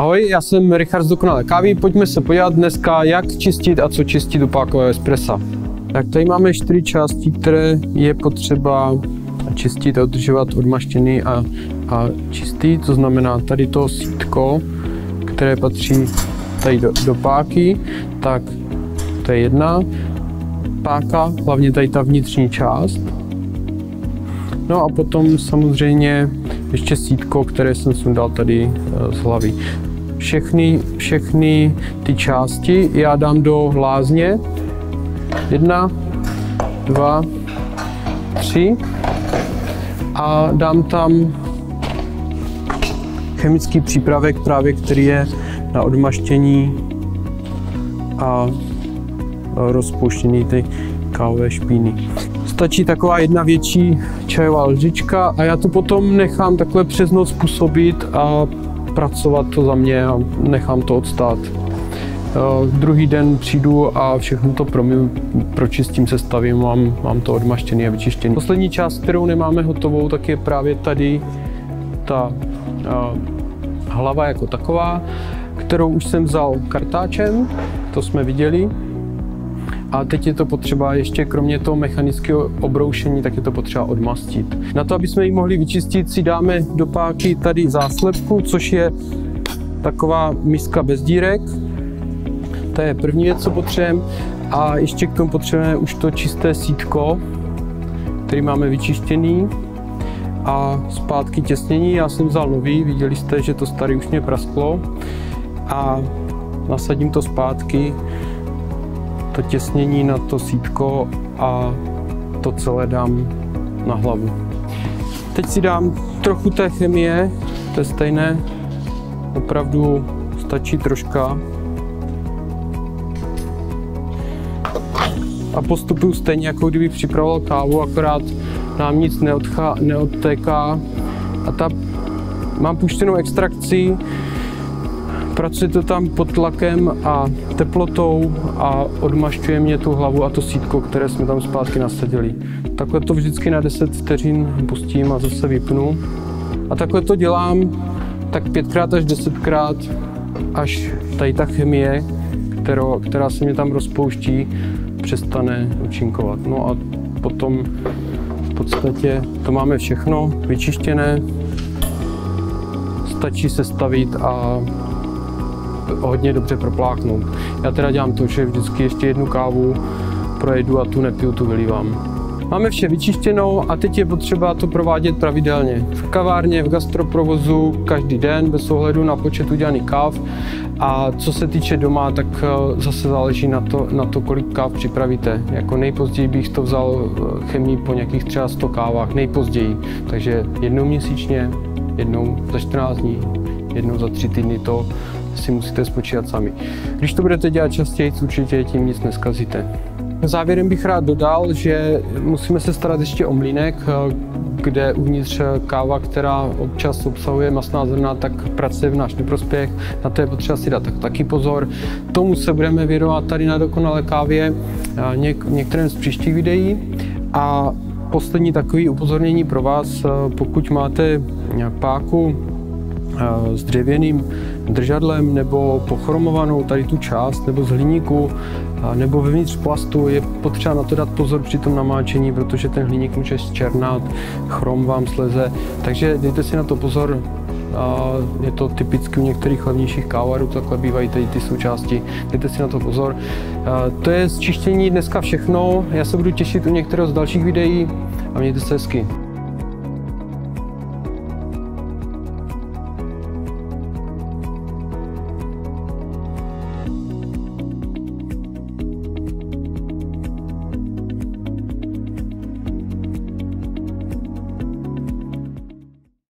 Ahoj, já jsem Richard z Dokonalé kávy. Pojďme se podívat dneska, jak čistit a co čistit do pákového espressa. Tak tady máme čtyři části, které je potřeba čistit a udržovat odmaštěný a, a čistý. To znamená tady to sítko, které patří tady do, do páky, tak to je jedna páka, hlavně tady ta vnitřní část. No a potom samozřejmě ještě sítko, které jsem sundal tady eh, z hlavy. Všechny, všechny ty části já dám do lázně. Jedna, dva, tři a dám tam chemický přípravek právě, který je na odmaštění a rozpouštění ty kávové špíny. Stačí taková jedna větší čajová lžička a já to potom nechám takhle přes noc působit a pracovat to za mě a nechám to odstát. Uh, druhý den přijdu a všechno to promiju, pročistím, se stavím, mám, mám to odmaštěný a vyčištěný. Poslední část, kterou nemáme hotovou, tak je právě tady ta uh, hlava jako taková, kterou už jsem vzal kartáčem, to jsme viděli, a teď je to potřeba ještě kromě toho mechanického obroušení, tak je to potřeba odmastit. Na to, aby jsme ji mohli vyčistit, si dáme do páky tady záslepku, což je taková miska bez dírek. To je první věc, co potřebujeme. A ještě k tomu potřebujeme už to čisté sítko, který máme vyčištěný. A zpátky těsnění, já jsem vzal nový, viděli jste, že to starý už mě prasklo. A nasadím to zpátky to těsnění na to sítko a to celé dám na hlavu. Teď si dám trochu té chemie, to je stejné, opravdu stačí troška. A postupuju stejně, jako kdyby připravoval kávu, akorát nám nic neodchá, neodtéká. A ta, mám puštěnou extrakci, Pracuje to tam pod tlakem a teplotou a odmašťuje mě tu hlavu a to sítko, které jsme tam zpátky nasadili. Takhle to vždycky na 10 vteřin pustím a zase vypnu. A takhle to dělám tak pětkrát až desetkrát, až tady ta chemie, kterou, která se mi tam rozpouští, přestane účinkovat. No a potom v podstatě to máme všechno vyčištěné, stačí se stavit a hodně dobře propláchnout. Já teda dělám to, že vždycky ještě jednu kávu projedu a tu nepiju, tu vylívám. Máme vše vyčištěnou a teď je potřeba to provádět pravidelně. V kavárně, v gastroprovozu, každý den, bez ohledu na počet udělaných káv. A co se týče doma, tak eh, zase záleží na to, na to kolik káv připravíte. Jako nejpozději bych to vzal eh, chemii po nějakých třeba 100 kávách, nejpozději. Takže jednou měsíčně, jednou za 14 dní, jednou za tři týdny to si musíte spočítat sami. Když to budete dělat častěji, určitě tím nic neskazíte. Závěrem bych rád dodal, že musíme se starat ještě o mlínek, kde uvnitř káva, která občas obsahuje masná zrna, tak pracuje v náš neprospěch. Na to je potřeba si dát tak, taky pozor. Tomu se budeme věnovat tady na dokonalé kávě něk, některém z příštích videí. A poslední takový upozornění pro vás, pokud máte páku s dřevěným držadlem nebo pochromovanou tady tu část nebo z hliníku nebo vevnitř plastu je potřeba na to dát pozor při tom namáčení, protože ten hliník může zčernat, chrom vám sleze, takže dejte si na to pozor, je to typicky u některých levnějších kávarů, takhle bývají tady ty součásti, dejte si na to pozor. To je čištění dneska všechno, já se budu těšit u některého z dalších videí a mějte se hezky.